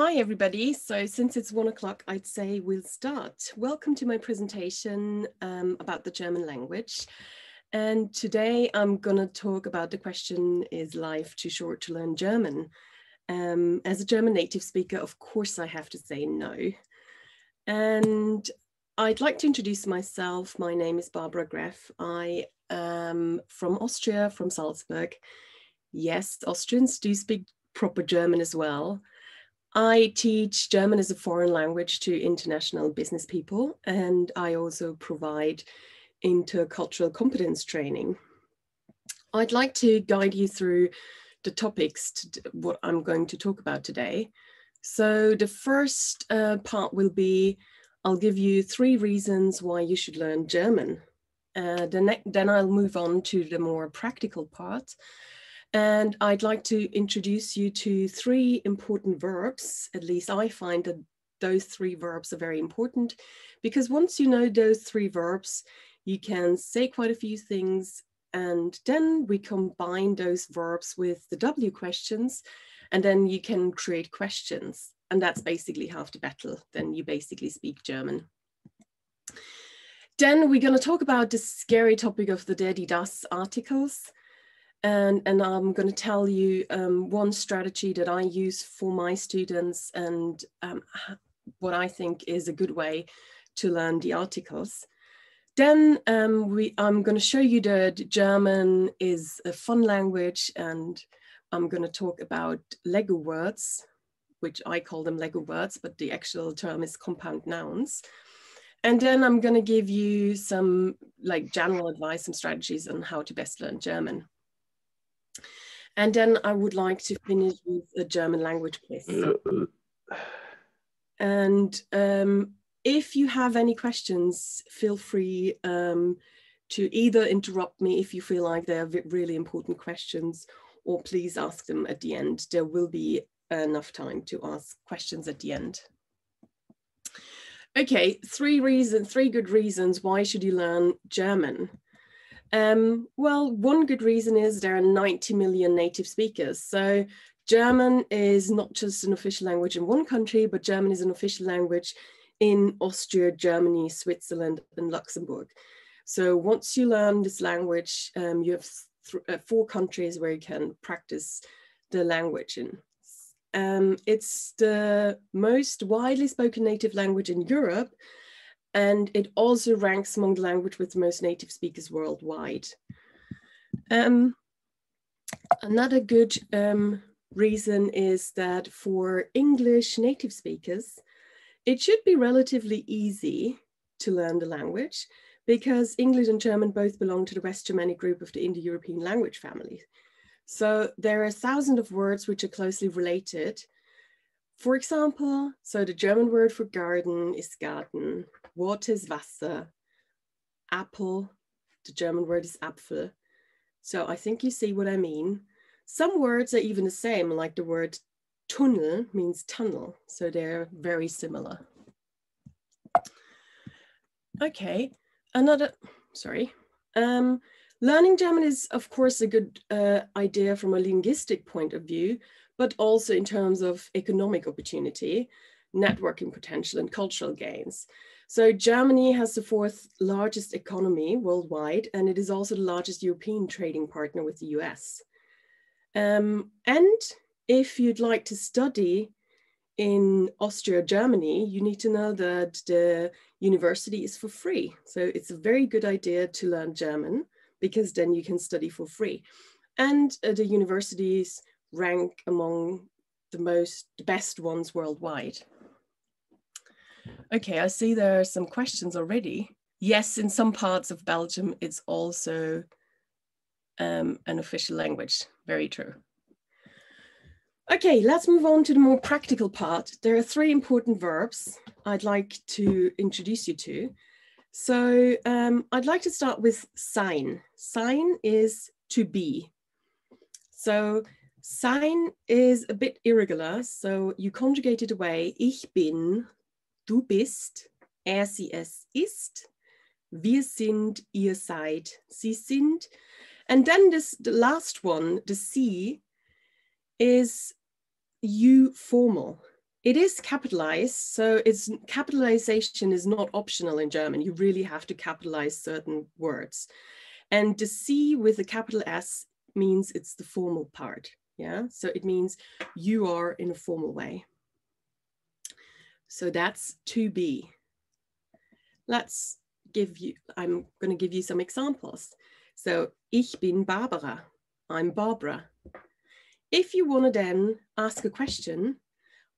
Hi, everybody. So since it's one o'clock, I'd say we'll start. Welcome to my presentation um, about the German language. And today I'm going to talk about the question, is life too short to learn German? Um, as a German native speaker, of course, I have to say no. And I'd like to introduce myself. My name is Barbara Gräff. I am from Austria, from Salzburg. Yes, Austrians do speak proper German as well. I teach German as a foreign language to international business people, and I also provide intercultural competence training. I'd like to guide you through the topics to what I'm going to talk about today. So the first uh, part will be, I'll give you three reasons why you should learn German. Uh, the then I'll move on to the more practical part. And I'd like to introduce you to three important verbs. At least I find that those three verbs are very important because once you know those three verbs, you can say quite a few things and then we combine those verbs with the W questions and then you can create questions. And that's basically half the battle. Then you basically speak German. Then we're going to talk about the scary topic of the der/das articles. And, and I'm going to tell you um, one strategy that I use for my students and um, what I think is a good way to learn the articles. Then um, we, I'm going to show you that German is a fun language and I'm going to talk about Lego words, which I call them Lego words, but the actual term is compound nouns. And then I'm going to give you some like general advice and strategies on how to best learn German. And then I would like to finish with a German language quiz. and um, if you have any questions, feel free um, to either interrupt me if you feel like they're really important questions, or please ask them at the end. There will be enough time to ask questions at the end. Okay, three reasons, three good reasons why should you learn German? Um, well, one good reason is there are 90 million native speakers. So German is not just an official language in one country, but German is an official language in Austria, Germany, Switzerland, and Luxembourg. So once you learn this language, um, you have uh, four countries where you can practice the language in. Um, it's the most widely spoken native language in Europe, and it also ranks among the language with the most native speakers worldwide. Um, another good um, reason is that for English native speakers, it should be relatively easy to learn the language because English and German both belong to the West Germanic group of the Indo-European language family. So there are thousands of words which are closely related. For example, so the German word for garden is Garten, Is Wasser. Apple, the German word is Apfel. So I think you see what I mean. Some words are even the same, like the word tunnel means tunnel. So they're very similar. Okay, another, sorry. Um, learning German is of course a good uh, idea from a linguistic point of view, but also in terms of economic opportunity, networking potential and cultural gains. So Germany has the fourth largest economy worldwide, and it is also the largest European trading partner with the US. Um, and if you'd like to study in Austria, Germany, you need to know that the university is for free. So it's a very good idea to learn German because then you can study for free. And uh, the universities rank among the most, the best ones worldwide. Okay, I see there are some questions already. Yes, in some parts of Belgium, it's also um, an official language. Very true. Okay, let's move on to the more practical part. There are three important verbs I'd like to introduce you to. So um, I'd like to start with sein. Sein is to be. So sein is a bit irregular, so you conjugate it away. Ich bin Du bist, er, sie, es ist. Wir sind, ihr seid, sie sind. And then this, the last one, the sie, is you formal. it is capitalized. So it's capitalization is not optional in German. You really have to capitalize certain words. And the Sie with a capital S means it's the formal part. Yeah, so it means you are in a formal way. So that's to be. Let's give you, I'm going to give you some examples. So, ich bin Barbara. I'm Barbara. If you want to then ask a question,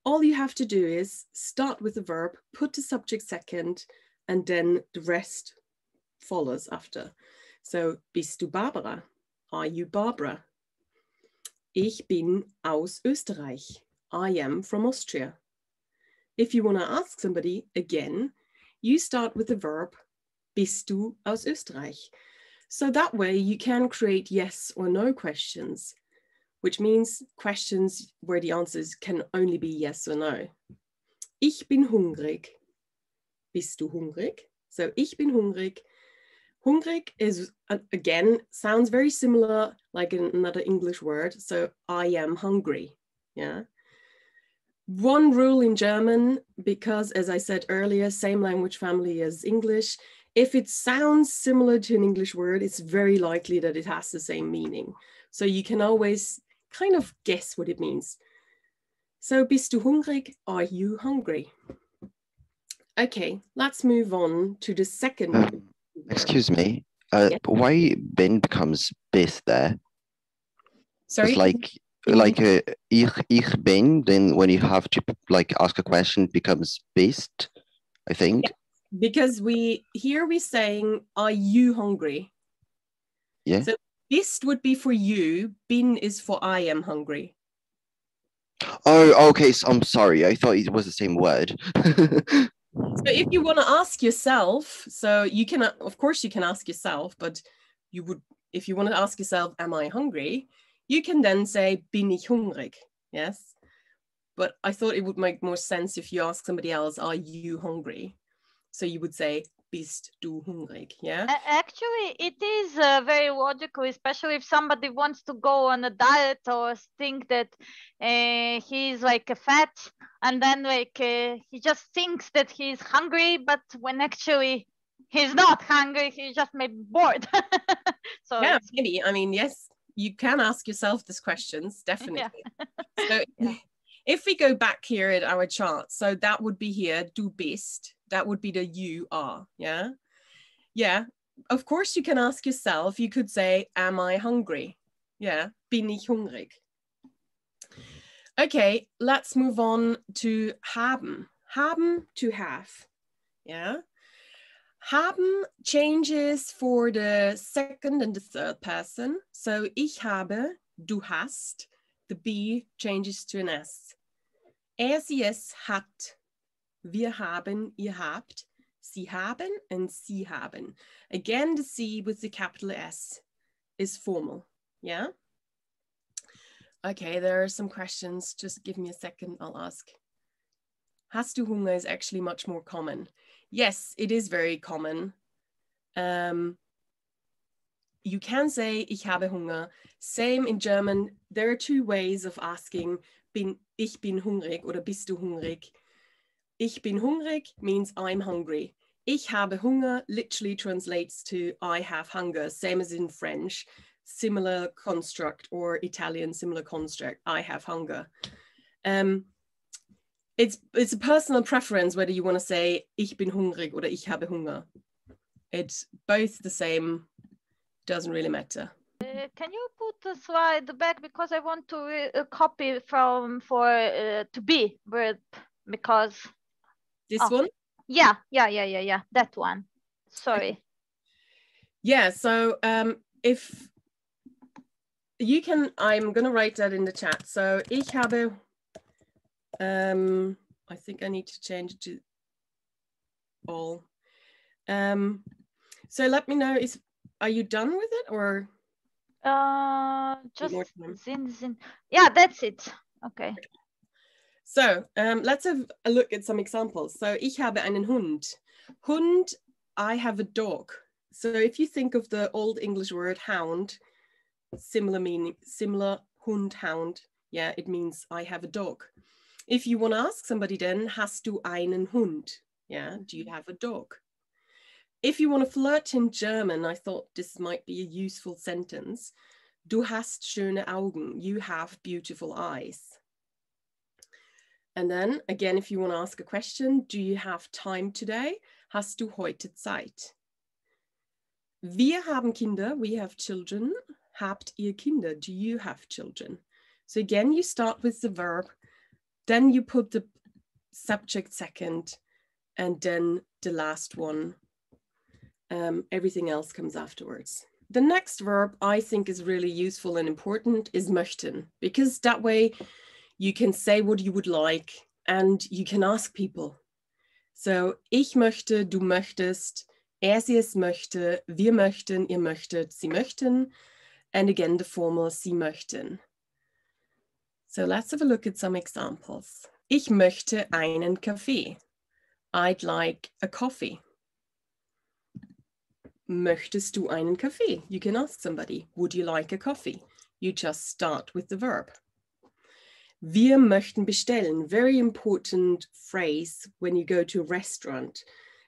all you have to do is start with the verb, put the subject second, and then the rest follows after. So, bist du Barbara? Are you Barbara? Ich bin aus Österreich. I am from Austria. If you want to ask somebody again, you start with the verb bist du aus Österreich? So that way you can create yes or no questions, which means questions where the answers can only be yes or no. Ich bin hungrig. Bist du hungrig? So ich bin hungrig. Hungrig is, uh, again, sounds very similar like another English word. So I am hungry. Yeah. One rule in German, because as I said earlier, same language family as English, if it sounds similar to an English word, it's very likely that it has the same meaning. So you can always kind of guess what it means. So, bist du hungrig? Are you hungry? Okay, let's move on to the second. Um, excuse me. Uh, yeah. Why bin becomes bist there? Sorry. It's like like a ich ich bin. Then when you have to like ask a question, becomes bist. I think. Yeah because we here we saying are you hungry yeah so bist would be for you bin is for i am hungry oh okay so i'm sorry i thought it was the same word so if you want to ask yourself so you can of course you can ask yourself but you would if you want to ask yourself am i hungry you can then say bin ich hungrig yes but i thought it would make more sense if you ask somebody else are you hungry so you would say, bist du hungrig? Yeah. Actually, it is uh, very logical, especially if somebody wants to go on a diet or think that uh, he's like a fat, and then like uh, he just thinks that he's hungry, but when actually he's not hungry, he's just maybe bored. so yeah, maybe. I mean, yes, you can ask yourself these questions definitely. Yeah. so. Yeah. If we go back here at our chart, so that would be here, du bist that would be the you are, yeah? Yeah, of course you can ask yourself, you could say, am I hungry? Yeah, bin ich hungrig? Okay, let's move on to haben. Haben to have, yeah? Haben changes for the second and the third person. So ich habe, du hast, the B changes to an S. Er, sie, es hat, wir haben, ihr habt, sie haben, and sie haben. Again, the Sie with the capital S is formal, yeah? Okay, there are some questions. Just give me a second, I'll ask. Hast du Hunger is actually much more common. Yes, it is very common. Um, you can say ich habe Hunger. Same in German. There are two ways of asking bin, ich bin hungrig oder bist du hungrig. Ich bin hungrig means I'm hungry. Ich habe Hunger literally translates to I have hunger, same as in French, similar construct, or Italian, similar construct, I have hunger. Um, it's, it's a personal preference whether you want to say ich bin hungrig oder ich habe Hunger. It's both the same, doesn't really matter. Uh, can you put the slide back because I want to uh, copy from for uh, to be verb because this oh. one. Yeah, yeah, yeah, yeah, yeah. That one. Sorry. Yeah. So um, if you can, I'm gonna write that in the chat. So ich habe. Um, I think I need to change it to all. Um, so let me know. Is are you done with it or? Uh, just zin, zin. Yeah, that's it. Okay. So um, let's have a look at some examples. So ich habe einen Hund. Hund, I have a dog. So if you think of the old English word hound, similar meaning, similar Hund, hound, yeah, it means I have a dog. If you want to ask somebody then, hast du einen Hund? Yeah, do you have a dog? If you want to flirt in German, I thought this might be a useful sentence. Du hast schöne Augen. You have beautiful eyes. And then again, if you want to ask a question, do you have time today? Hast du heute Zeit? Wir haben Kinder, we have children. Habt ihr Kinder? Do you have children? So again, you start with the verb, then you put the subject second, and then the last one. Um, everything else comes afterwards. The next verb I think is really useful and important is möchten, because that way you can say what you would like and you can ask people. So, ich möchte, du möchtest, er, sie, es möchte, wir möchten, ihr möchtet, sie möchten, and again the formal sie möchten. So let's have a look at some examples. Ich möchte einen Kaffee. I'd like a coffee. Möchtest du einen Kaffee? You can ask somebody, would you like a coffee? You just start with the verb. Wir möchten bestellen. Very important phrase when you go to a restaurant.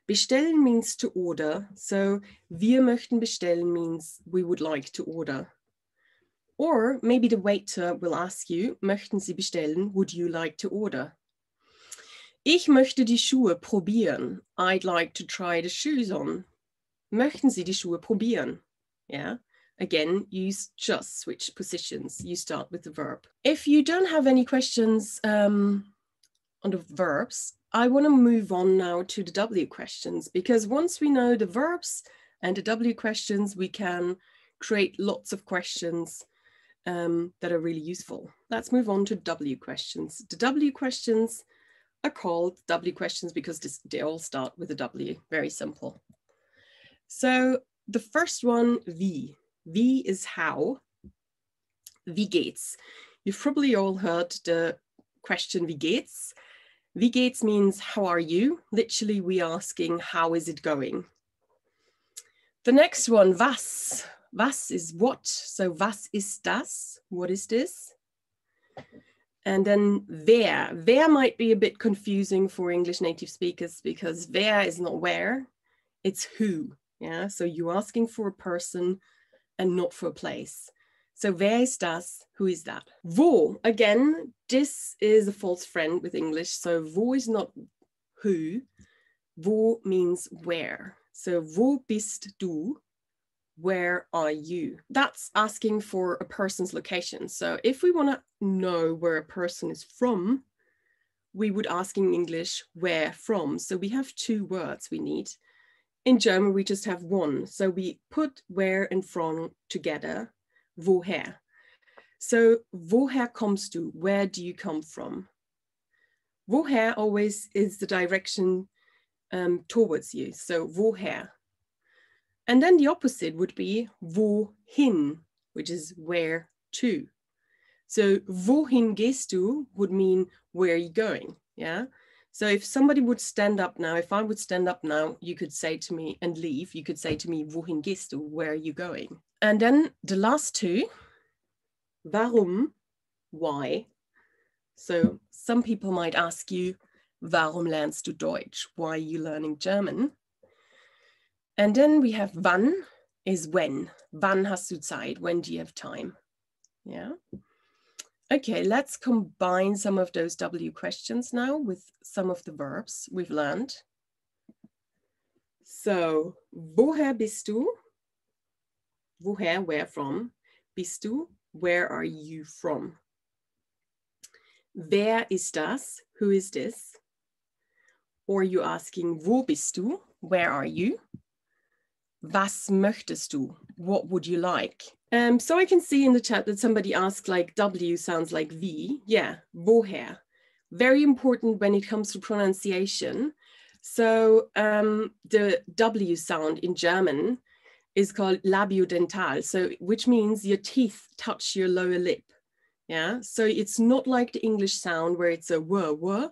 Bestellen means to order. So wir möchten bestellen means we would like to order. Or maybe the waiter will ask you, möchten Sie bestellen? Would you like to order? Ich möchte die Schuhe probieren. I'd like to try the shoes on. Möchten Sie die Schuhe probieren? Yeah. Again, you just switch positions. You start with the verb. If you don't have any questions um, on the verbs, I want to move on now to the W questions because once we know the verbs and the W questions, we can create lots of questions um, that are really useful. Let's move on to W questions. The W questions are called W questions because this, they all start with a W, very simple. So the first one, Wie. Wie is how. Wie geht's. You've probably all heard the question Wie geht's. Wie geht's means how are you? Literally, we asking how is it going? The next one, was. Was is what? So was ist das? What is this? And then wer. Wer might be a bit confusing for English native speakers because wer is not where, it's who. Yeah, so you're asking for a person and not for a place. So wer ist das? Who is that? Wo, again, this is a false friend with English. So wo is not who. Wo means where. So wo bist du? Where are you? That's asking for a person's location. So if we want to know where a person is from, we would ask in English where from. So we have two words we need. In German, we just have one. So we put where and from together, woher. So woher kommst du? Where do you come from? Woher always is the direction um, towards you. So woher. And then the opposite would be wohin, which is where to. So wohin gehst du would mean where are you going? Yeah. So if somebody would stand up now, if I would stand up now, you could say to me and leave, you could say to me, wohin gehst du? Where are you going? And then the last two, warum, why. So some people might ask you, warum lernst du Deutsch? Why are you learning German? And then we have wann is when. Wann hast du Zeit? When do you have time? Yeah. Okay, let's combine some of those W questions now with some of the verbs we've learned. So, woher bist du? Woher, where from? Bist du? Where are you from? Wer ist das? Who is this? Or you asking, wo bist du? Where are you? Was möchtest du? What would you like? Um, so I can see in the chat that somebody asked like W sounds like V. Yeah, woher. Very important when it comes to pronunciation. So um, the W sound in German is called labiodental, so which means your teeth touch your lower lip. Yeah, so it's not like the English sound where it's a w, w,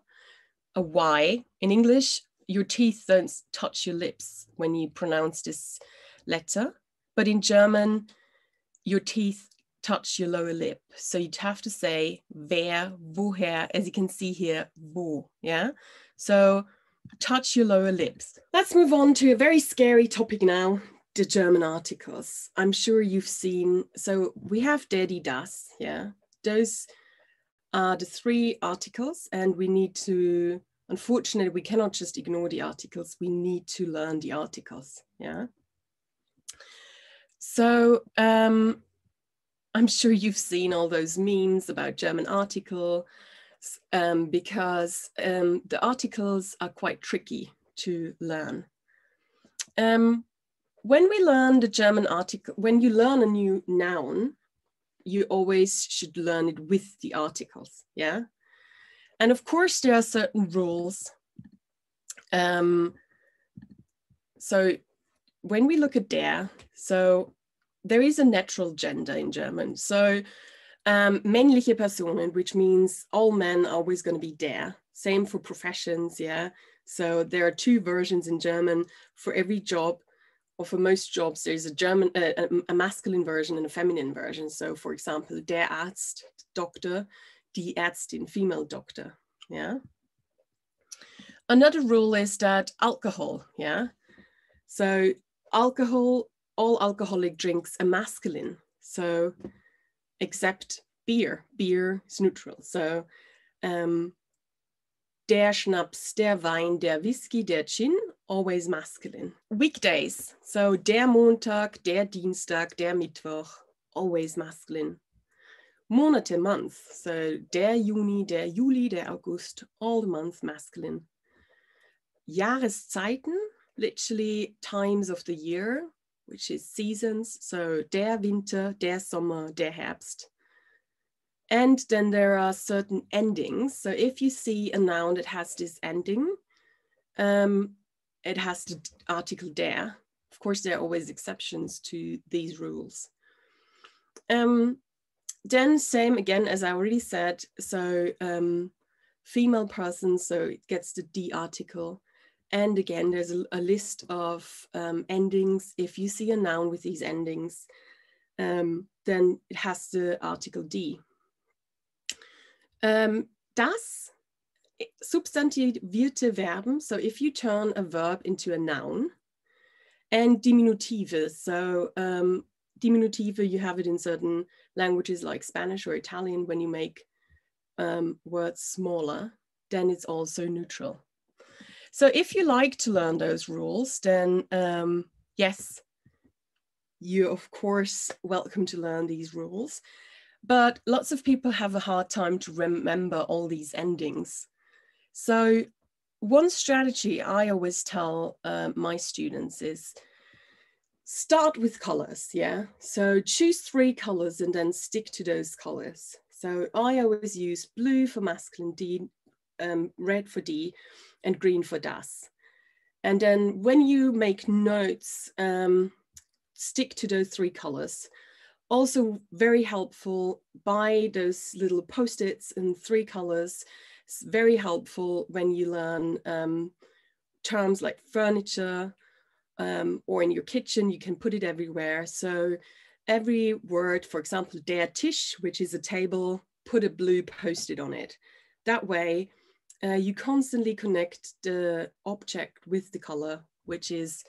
a y. In English, your teeth don't touch your lips when you pronounce this letter, but in German, your teeth touch your lower lip. So you'd have to say wer, woher, as you can see here, wo, yeah? So touch your lower lips. Let's move on to a very scary topic now, the German articles. I'm sure you've seen, so we have daddy das, yeah? Those are the three articles and we need to, unfortunately, we cannot just ignore the articles, we need to learn the articles, yeah? So um, I'm sure you've seen all those memes about German article um, because um, the articles are quite tricky to learn. Um, when we learn the German article, when you learn a new noun, you always should learn it with the articles, yeah? And of course, there are certain rules. Um, so when we look at der, so there is a natural gender in German. So um, männliche Personen, which means all men are always going to be der. Same for professions, yeah. So there are two versions in German for every job, or for most jobs, there's a German, uh, a, masculine version and a feminine version. So, for example, der Arzt, doctor, die Ärztin, female doctor, yeah. Another rule is that alcohol, yeah. So alcohol all alcoholic drinks are masculine. So except beer, beer is neutral. So um, der Schnaps, der Wein, der Whisky, der Gin, always masculine. Weekdays, so der Montag, der Dienstag, der Mittwoch, always masculine. Monate, month, so der er Juni, der Juli, der August, all the months masculine. Jahreszeiten, literally times of the year, which is seasons. So der Winter, der er Sommer, der Herbst. And then there are certain endings. So if you see a noun that has this ending, um, it has the article der. Of course, there are always exceptions to these rules. Um, then same again, as I already said, so um, female person, so it gets the D article. And again, there's a, a list of um, endings. If you see a noun with these endings, um, then it has the article D. Um, das substantivierte Verben, so if you turn a verb into a noun, and diminutive, so um, diminutive, you have it in certain languages like Spanish or Italian, when you make um, words smaller, then it's also neutral. So if you like to learn those rules, then um, yes, you're of course welcome to learn these rules. But lots of people have a hard time to remember all these endings. So one strategy I always tell uh, my students is start with colors, yeah? So choose three colors and then stick to those colors. So I always use blue for masculine D, um, red for D, and green for das. And then when you make notes, um, stick to those three colors. Also very helpful, buy those little post-its in three colors. It's very helpful when you learn um, terms like furniture um, or in your kitchen, you can put it everywhere. So every word, for example, der Tisch, which is a table, put a blue post-it on it. That way, uh, you constantly connect the object with the color, which is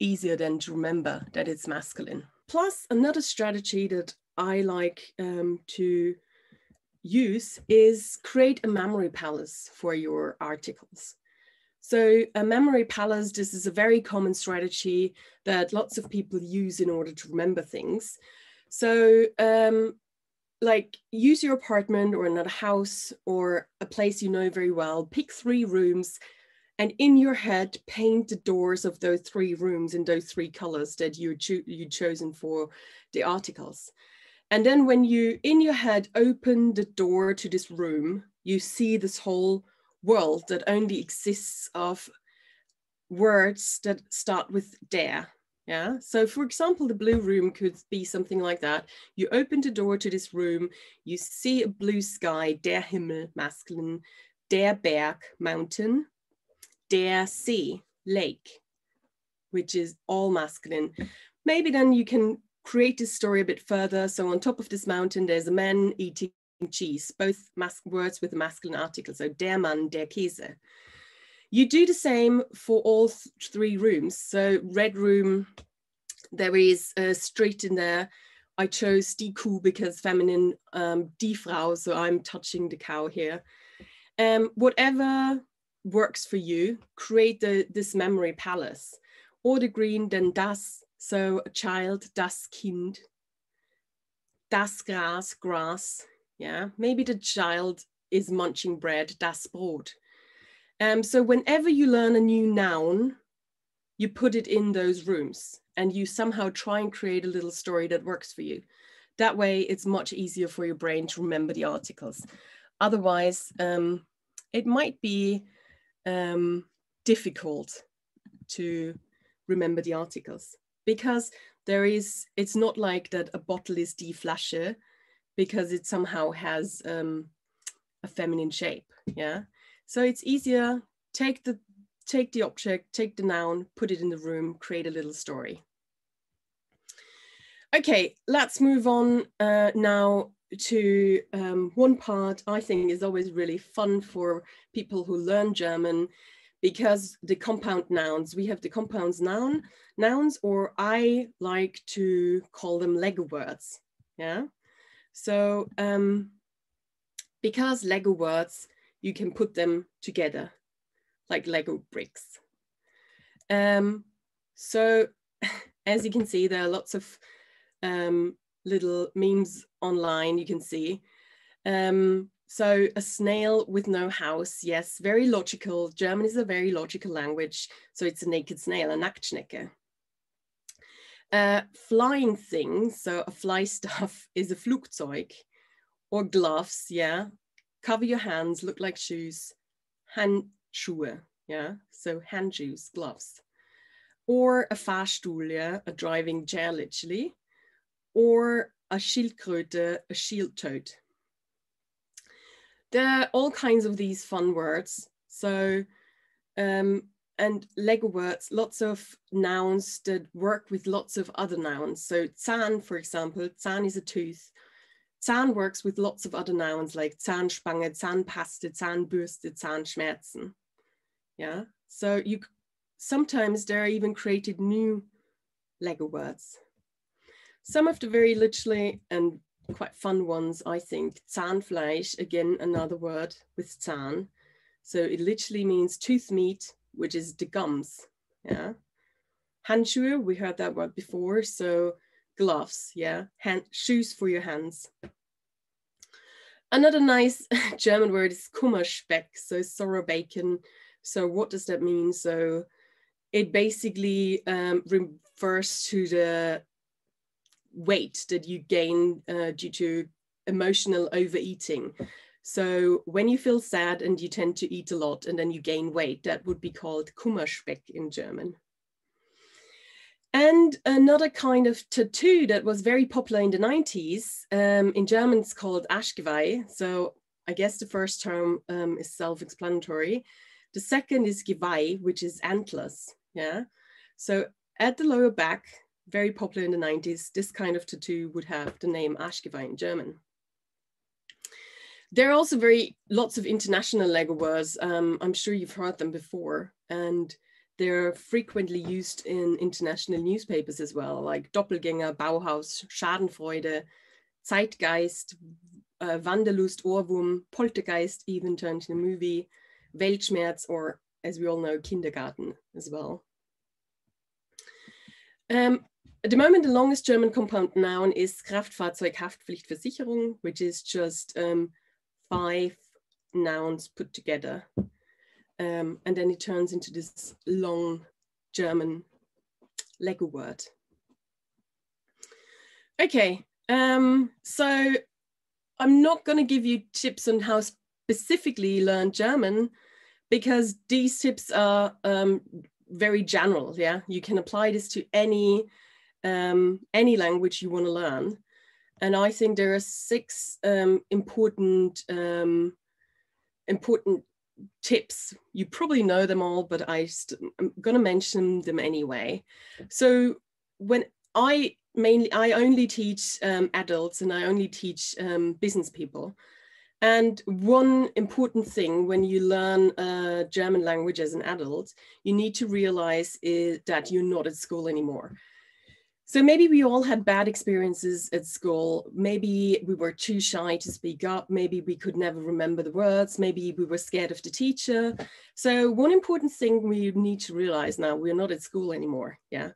easier than to remember that it's masculine. Plus, another strategy that I like um, to use is create a memory palace for your articles. So a memory palace, this is a very common strategy that lots of people use in order to remember things. So um, like use your apartment or another house or a place you know very well, pick three rooms and in your head paint the doors of those three rooms in those three colors that you cho you chosen for the articles. And then when you in your head open the door to this room, you see this whole world that only exists of words that start with der yeah. So for example, the blue room could be something like that. You open the door to this room, you see a blue sky, der Himmel, masculine, der Berg, mountain, der See, lake, which is all masculine. Maybe then you can create this story a bit further. So on top of this mountain, there's a man eating cheese, both words with a masculine article. So der Mann, der Käse. You do the same for all th three rooms. So red room, there is a street in there. I chose die Kuh because feminine, um, die Frau, so I'm touching the cow here. Um, whatever works for you, create the, this memory palace. Or the green, then das, so a child, das Kind. Das Gras, grass, yeah. Maybe the child is munching bread, das Brot. Um, so whenever you learn a new noun, you put it in those rooms and you somehow try and create a little story that works for you. That way it's much easier for your brain to remember the articles. Otherwise, um, it might be um, difficult to remember the articles because there is, it's not like that a bottle is die Flasche because it somehow has um, a feminine shape, yeah? So it's easier, take the, take the object, take the noun, put it in the room, create a little story. Okay, let's move on uh, now to um, one part I think is always really fun for people who learn German because the compound nouns, we have the compounds noun, nouns, or I like to call them Lego words, yeah? So um, because Lego words you can put them together like Lego bricks. Um, so as you can see, there are lots of um, little memes online you can see. Um, so a snail with no house, yes, very logical. German is a very logical language. So it's a naked snail, a Nacktschnecke. Uh, flying things, so a fly stuff is a Flugzeug or gloves, yeah, cover your hands, look like shoes, Handschuhe, yeah, so hand shoes, gloves. Or a Fahrstuhl, yeah, a driving chair literally, or a Schildkröte, a shield toad. There are all kinds of these fun words. So, um, and Lego words, lots of nouns that work with lots of other nouns. So Zahn, for example, Zahn is a tooth. Zahn works with lots of other nouns like Zahnspange, Zahnpaste, Zahnbürste, Zahnschmerzen. Yeah, so you sometimes there are even created new Lego words. Some of the very literally and quite fun ones, I think. Zahnfleisch, again, another word with Zahn. So it literally means tooth meat, which is the gums. Yeah. Handschuhe, we heard that word before. So gloves, yeah, hand, shoes for your hands. Another nice German word is Kummerspeck, so sorrow bacon. So what does that mean? So it basically um, refers to the weight that you gain uh, due to emotional overeating. So when you feel sad and you tend to eat a lot and then you gain weight, that would be called Kummerspeck in German. And another kind of tattoo that was very popular in the 90s, um, in German it's called Arschgeweih. So I guess the first term um, is self-explanatory. The second is Geweih, which is antlers, yeah? So at the lower back, very popular in the 90s, this kind of tattoo would have the name Arschgeweih in German. There are also very lots of international Lego words. Um, I'm sure you've heard them before. And they're frequently used in international newspapers as well, like Doppelgänger, Bauhaus, Schadenfreude, Zeitgeist, uh, Wanderlust, Ohrwurm, Poltergeist even turned in a movie, Weltschmerz, or as we all know, Kindergarten as well. Um, at the moment, the longest German compound noun is Kraftfahrzeughaftpflichtversicherung, which is just um, five nouns put together. Um, and then it turns into this long German Lego word. Okay, um, so I'm not going to give you tips on how specifically learn German because these tips are um, very general. Yeah, you can apply this to any um, any language you want to learn, and I think there are six um, important um, important tips. You probably know them all, but I am going to mention them anyway. So when I mainly, I only teach um, adults and I only teach um, business people. And one important thing when you learn uh, German language as an adult, you need to realize is that you're not at school anymore. So maybe we all had bad experiences at school. Maybe we were too shy to speak up. Maybe we could never remember the words. Maybe we were scared of the teacher. So one important thing we need to realize now, we're not at school anymore. Yeah.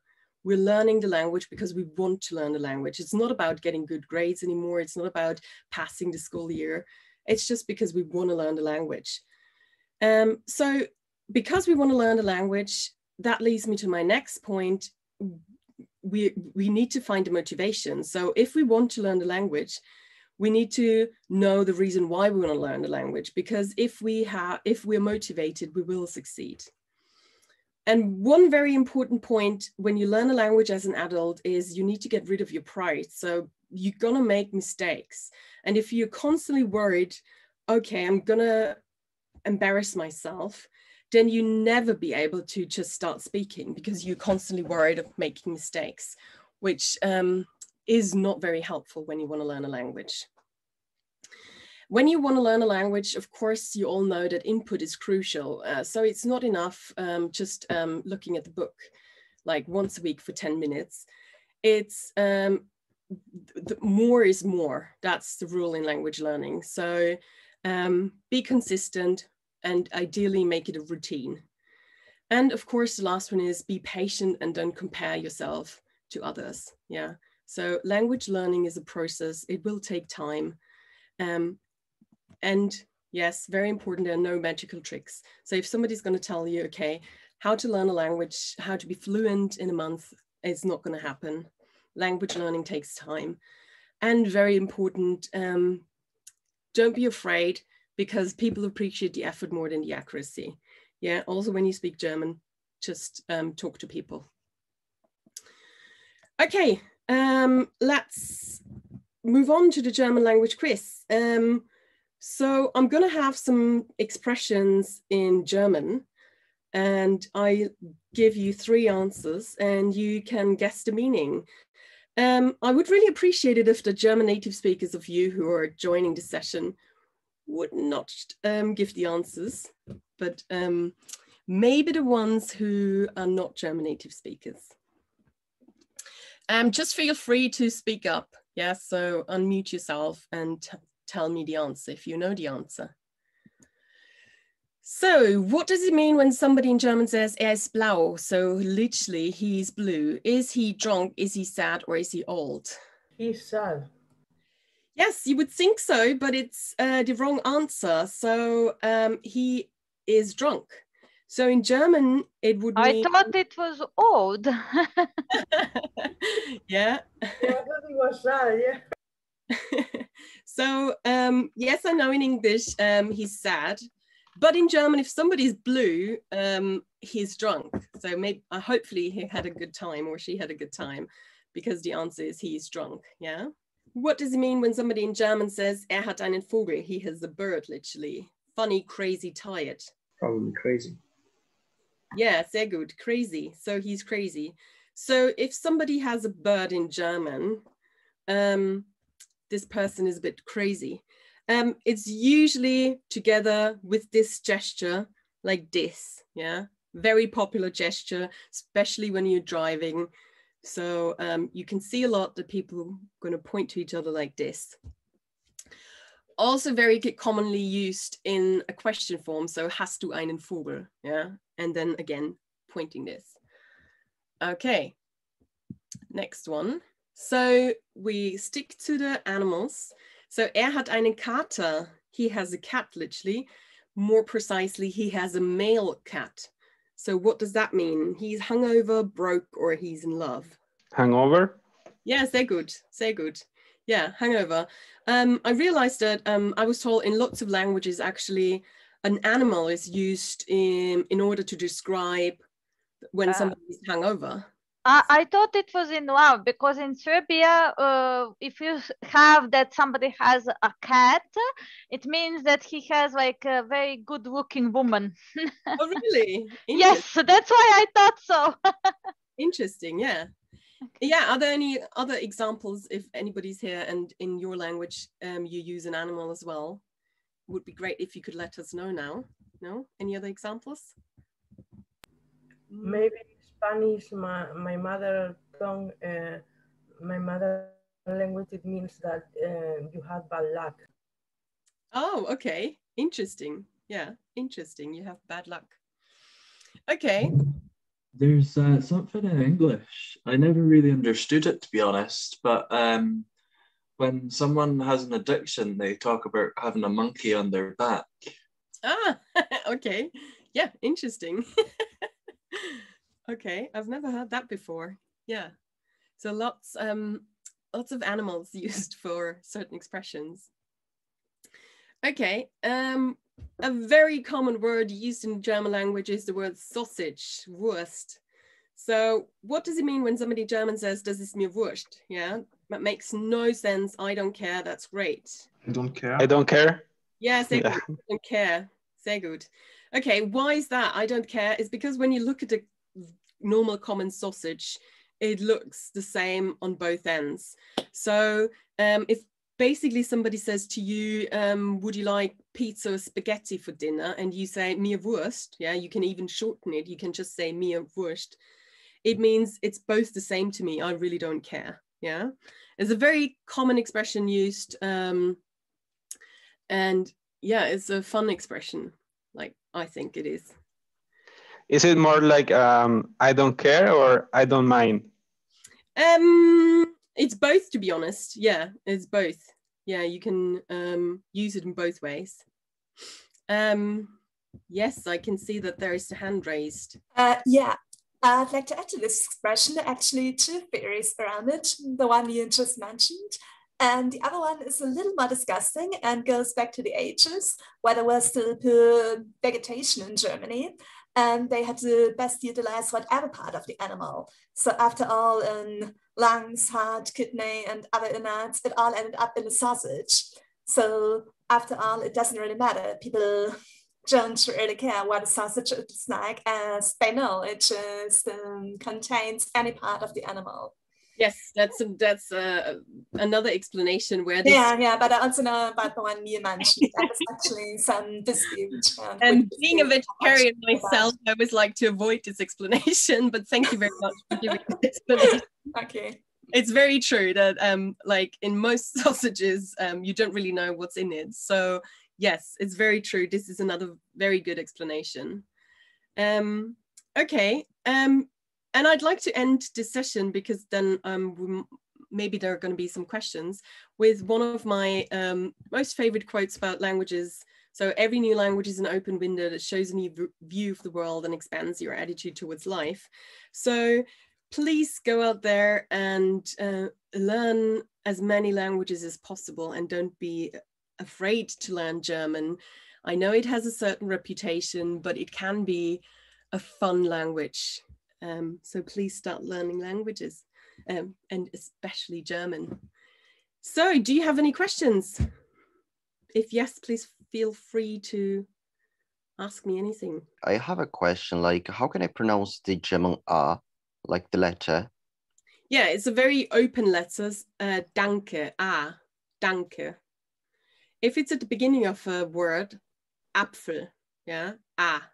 We're learning the language because we want to learn the language. It's not about getting good grades anymore. It's not about passing the school year. It's just because we want to learn the language. Um, so because we want to learn the language, that leads me to my next point we we need to find a motivation. So if we want to learn the language we need to know the reason why we want to learn the language because if we have if we're motivated we will succeed. And one very important point when you learn a language as an adult is you need to get rid of your pride. So you're going to make mistakes. And if you're constantly worried okay i'm going to embarrass myself then you never be able to just start speaking because you're constantly worried of making mistakes, which um, is not very helpful when you want to learn a language. When you want to learn a language, of course, you all know that input is crucial. Uh, so it's not enough um, just um, looking at the book like once a week for 10 minutes. It's um, more is more. That's the rule in language learning. So um, be consistent, and ideally make it a routine. And of course, the last one is be patient and don't compare yourself to others. Yeah. So language learning is a process. It will take time. Um, and yes, very important, there are no magical tricks. So if somebody's going to tell you, okay, how to learn a language, how to be fluent in a month, it's not going to happen. Language learning takes time. And very important, um, don't be afraid because people appreciate the effort more than the accuracy. Yeah, also when you speak German, just um, talk to people. Okay, um, let's move on to the German language quiz. Um, so I'm gonna have some expressions in German and I give you three answers and you can guess the meaning. Um, I would really appreciate it if the German native speakers of you who are joining the session would not um, give the answers, but um, maybe the ones who are not German native speakers. Um, just feel free to speak up. Yeah, so unmute yourself and tell me the answer if you know the answer. So what does it mean when somebody in German says er ist blau? So literally he's blue. Is he drunk? Is he sad? Or is he old? He's sad. Yes, you would think so, but it's uh, the wrong answer. So um, he is drunk. So in German, it would I mean... thought it was old. yeah. I thought it was sad, yeah. so um, yes, I know in English um, he's sad, but in German, if somebody's blue, um, he's drunk. So maybe, uh, hopefully he had a good time or she had a good time because the answer is he's drunk, yeah? What does it mean when somebody in German says, er hat einen Vogel, he has a bird, literally? Funny, crazy, tired. Probably crazy. Yeah, sehr gut. crazy. So he's crazy. So if somebody has a bird in German, um, this person is a bit crazy. Um, it's usually together with this gesture, like this, yeah? Very popular gesture, especially when you're driving. So um, you can see a lot that people are going to point to each other like this. Also very commonly used in a question form. So hast du einen Vogel? Yeah. And then again, pointing this. Okay. Next one. So we stick to the animals. So er hat einen Kater. He has a cat, literally. More precisely, he has a male cat. So what does that mean? He's hungover, broke, or he's in love. Hangover? Yeah, sehr good, sehr good. Yeah, hangover. Um, I realized that um, I was told in lots of languages, actually, an animal is used in, in order to describe when uh, somebody is hungover. I, I thought it was in love because in Serbia, uh, if you have that somebody has a cat, it means that he has like a very good looking woman. oh, really? yes, so that's why I thought so. Interesting, yeah. yeah, are there any other examples if anybody's here and in your language um, you use an animal as well? Would be great if you could let us know now. No? Any other examples? Maybe Spanish, my, my mother tongue, uh, my mother language, it means that uh, you have bad luck. Oh, okay. Interesting. Yeah, interesting. You have bad luck. Okay. There's uh, something in English. I never really understood it, to be honest. But um, when someone has an addiction, they talk about having a monkey on their back. Ah, okay. Yeah, interesting. okay, I've never heard that before. Yeah. So lots um lots of animals used for certain expressions. Okay, um a very common word used in German language is the word sausage, Wurst. So what does it mean when somebody German says, does this mir wurscht? Yeah, that makes no sense. I don't care. That's great. I don't care. I don't care. Yeah, sehr Yeah. gut. I don't care. Sehr good. Okay, why is that? I don't care. Is because when you look at a normal common sausage, it looks the same on both ends. So um, if basically somebody says to you, um, would you like pizza or spaghetti for dinner? And you say mir Wurst, yeah, you can even shorten it. You can just say mir Wurst. It means it's both the same to me. I really don't care. Yeah. It's a very common expression used. Um, and yeah, it's a fun expression. Like I think it is. Is it more like um, I don't care or I don't mind? Um, it's both to be honest. Yeah, it's both. Yeah, you can um, use it in both ways. Um, yes, I can see that there is a hand raised. Uh, yeah, I'd like to add to this expression actually two theories around it. The one you just mentioned, and the other one is a little more disgusting and goes back to the ages where there was still poor vegetation in Germany. And they had to best utilize whatever part of the animal. So after all, in lungs, heart, kidney, and other innards, it all ended up in a sausage. So after all, it doesn't really matter. People don't really care what a sausage is like, as they know it just um, contains any part of the animal. Yes, that's that's uh, another explanation where this Yeah, yeah, but I also know about the one you mentioned. Was actually some dispute. um, and being a vegetarian myself, I always like to avoid this explanation. But thank you very much for giving the explanation. Okay. it's very true that um like in most sausages um you don't really know what's in it so yes it's very true this is another very good explanation um okay um and i'd like to end this session because then um maybe there are going to be some questions with one of my um most favorite quotes about languages so every new language is an open window that shows a new view of the world and expands your attitude towards life so please go out there and uh, learn as many languages as possible and don't be afraid to learn German. I know it has a certain reputation, but it can be a fun language. Um, so please start learning languages um, and especially German. So, do you have any questions? If yes, please feel free to ask me anything. I have a question. Like, how can I pronounce the German A, like the letter? Yeah, it's a very open letters. Uh, danke, ah, danke. If it's at the beginning of a word, Apfel, yeah, ah.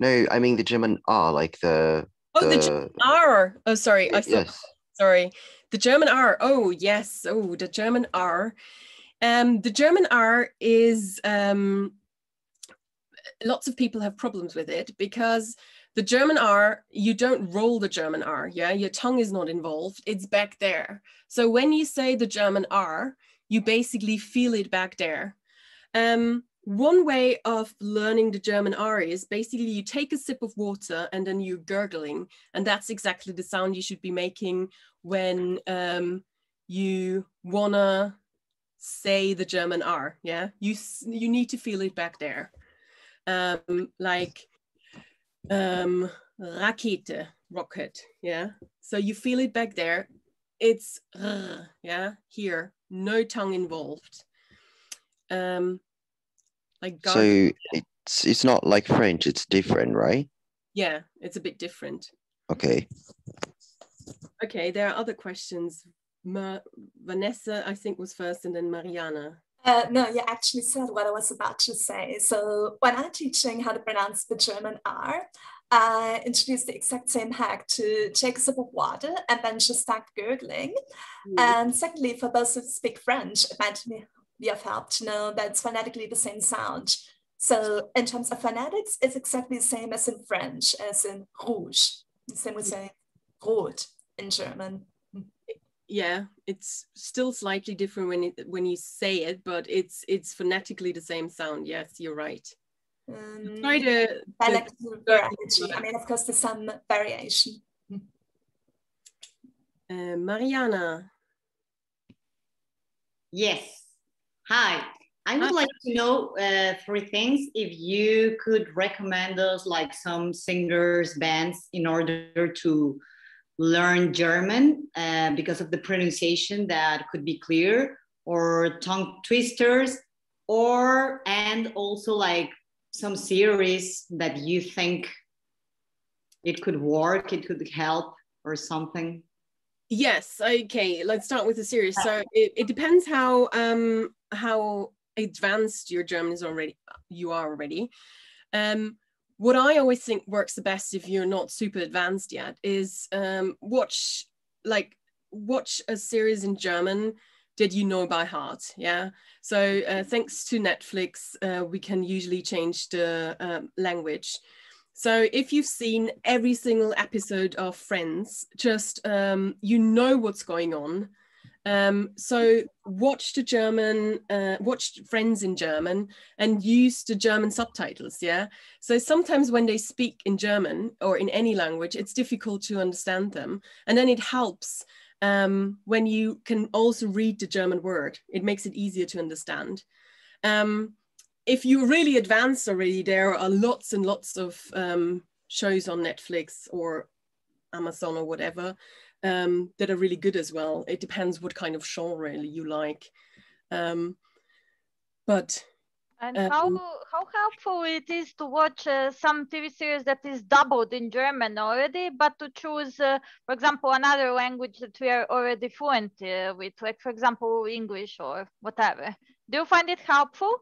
No, I mean the German R, like the. Oh, the, the German R. Oh, sorry, I thought, yes. sorry. The German R. Oh, yes. Oh, the German R. Um, the German R is um, lots of people have problems with it because the German R, you don't roll the German R. Yeah, your tongue is not involved. It's back there. So when you say the German R, you basically feel it back there. Um, one way of learning the German R is basically you take a sip of water and then you're gurgling, and that's exactly the sound you should be making when um, you wanna say the German R. Yeah, you you need to feel it back there, um, like um, Rakete, rocket. Yeah, so you feel it back there. It's yeah here, no tongue involved. Um, like So it's it's not like French. It's different, right? yeah, it's a bit different. Okay. Okay, there are other questions. Ma- Vanessa, I think, was first, and then Mariana. Uh, no, you actually said what I was about to say. So when I'm teaching how to pronounce the German R, I introduce the exact same hack to take a sip of water and then just start gurgling. Mm. And secondly, for those who speak French, it might be of help to know that it's phonetically the same sound. So in terms of phonetics, it's exactly the same as in French, as in rouge. The same we say rot in German. Yeah it's still slightly different when it, when you say it but it's it's phonetically the same sound. Yes you're right. Um, try to, to i mean of course there's some variation. Uh, mariana. Yes hi I would like to know uh, three things. If you could recommend us like some singers, bands in order to learn German uh, because of the pronunciation that could be clear, or tongue twisters, or and also like some series that you think it could work, it could help, or something. Yes. Okay. Let's start with the series. So it, it depends how um how advanced your German is already you are already. Um, what I always think works the best if you're not super advanced yet is um, watch like watch a series in German that you know by heart. Yeah. So uh, thanks to Netflix, uh, we can usually change the um, language. So if you've seen every single episode of Friends, just um, you know what's going on. Um, so watch the German, uh, watch Friends in German and use the German subtitles. Yeah. So sometimes when they speak in German or in any language, it's difficult to understand them. And then it helps um, when you can also read the German word. It makes it easier to understand. Um, if you're really advanced already, there are lots and lots of um, shows on Netflix or Amazon or whatever um, that are really good as well. It depends what kind of genre you like. Um, but and um, how how helpful it is to watch uh, some TV series that is doubled in German already, but to choose, uh, for example, another language that we are already fluent uh, with, like for example English or whatever. Do you find it helpful?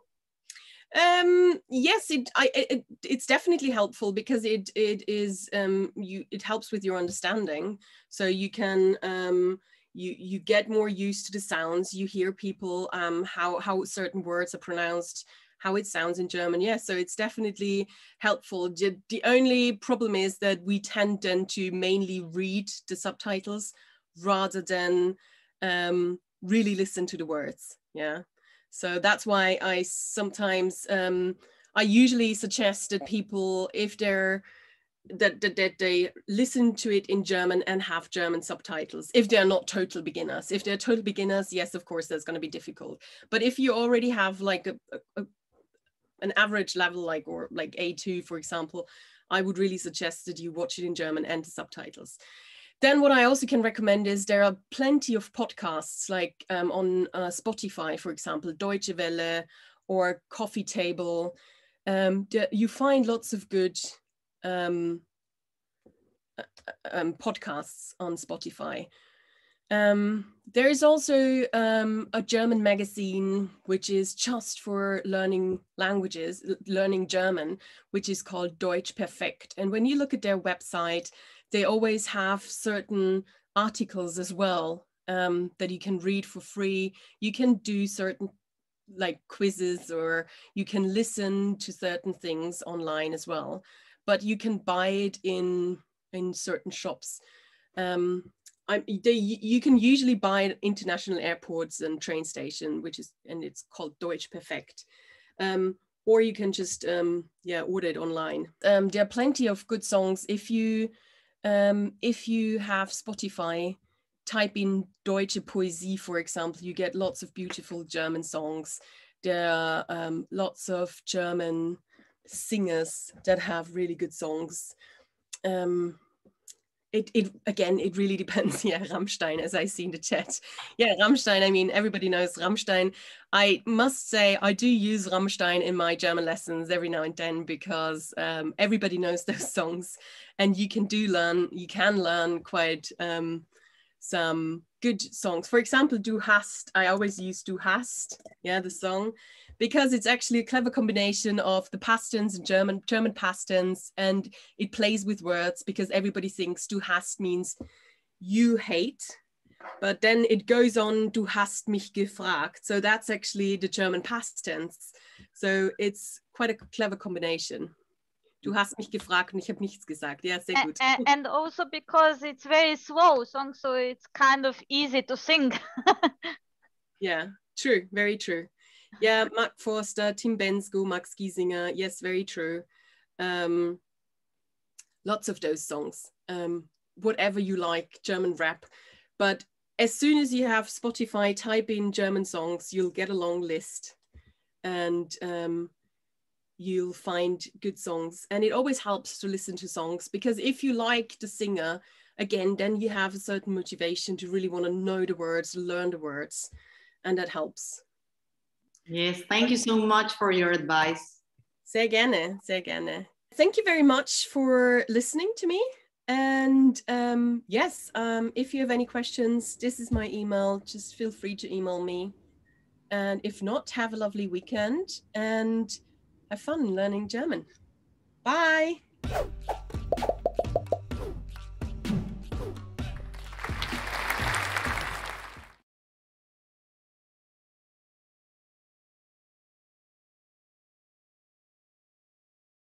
Um yes it i it, it's definitely helpful because it it is um you it helps with your understanding. So you can um you you get more used to the sounds. You hear people um how how certain words are pronounced how it sounds in german. Yes yeah, so it's definitely helpful. The, only problem is that we tend then to mainly read the subtitles rather than um really listen to the words. Yeah so that's why I sometimes, um, I usually suggest that people, if they're, that, that, that they listen to it in German and have German subtitles if they're not total beginners. If they're total beginners, yes, of course, that's going to be difficult. But if you already have like a, a, an average level, like or like A2, for example, I would really suggest that you watch it in German and the subtitles. Then what I also can recommend is there are plenty of podcasts like um, on uh, Spotify, for example, Deutsche Welle or Coffee Table. Um, you find lots of good um, uh, um, podcasts on Spotify. Um, there is also um, a German magazine which is just for learning languages, learning German, which is called Deutsch Perfekt. And when you look at their website, they always have certain articles as well um, that you can read for free. You can do certain like quizzes or you can listen to certain things online as well, but you can buy it in in certain shops. Um, I, they, you can usually buy it international airports and train station, which is and it's called Deutsch Perfekt. Um, or you can just um, yeah order it online. Um, there are plenty of good songs if you um, if you have Spotify, type in Deutsche Poesie, for example, you get lots of beautiful German songs. There are um, lots of German singers that have really good songs. Um, it, it again, it really depends. Yeah, Rammstein, as I see in the chat. Yeah, Rammstein. I mean, everybody knows Rammstein. I must say, I do use Rammstein in my German lessons every now and then because um, everybody knows those songs, and you can do learn. You can learn quite um, some good songs. For example, Du hast, I always use Du hast, yeah, the song, because it's actually a clever combination of the past tense and German, German past tense, and it plays with words because everybody thinks Du hast means you hate, but then it goes on, Du hast mich gefragt. So that's actually the German past tense. So it's quite a clever combination. Du hast mich gefragt und ich habe nichts gesagt. Ja, sehr gut. And, and also because it's very slow song, so it's kind of easy to sing. yeah, true, very true. Yeah, Mark Forster, Tim Bendzko, Max Giesinger. Yes, very true. Um, lots of those songs. Um, whatever you like, German rap. But as soon as you have Spotify, type in German songs, you'll get a long list. And um, you'll find good songs. And it always helps to listen to songs because if you like the singer, again, then you have a certain motivation to really want to know the words, learn the words, and that helps. Yes, thank you so much for your advice. Sehr gerne, sehr gerne. Thank you very much for listening to me. And um, yes, um, if you have any questions, this is my email. Just feel free to email me. And if not, have a lovely weekend and have fun learning German. Bye.